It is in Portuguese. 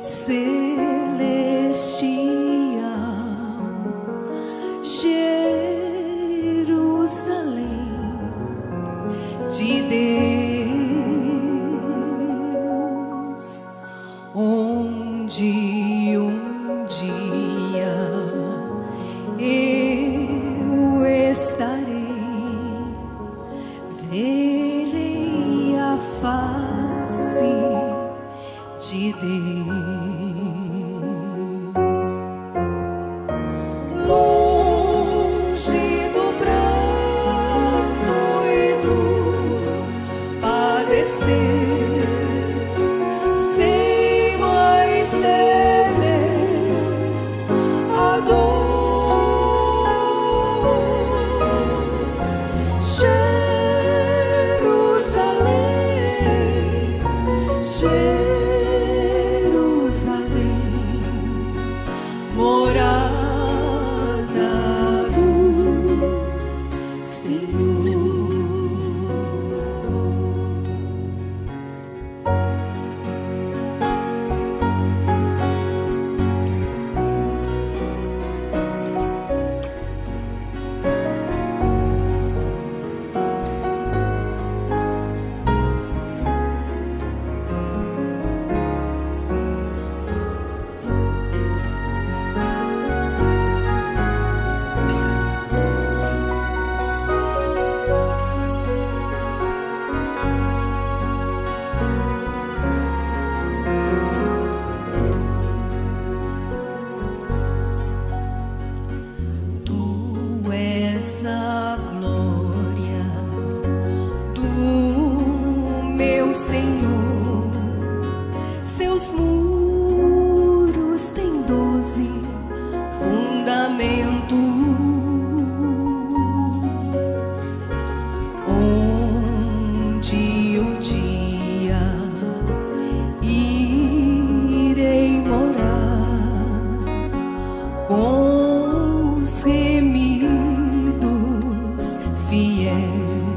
celestial, Jerusalém de Deus, onde See. see. meu Senhor. Seus muros têm doze fundamentos, onde um dia irei morar com os remidos fiéis.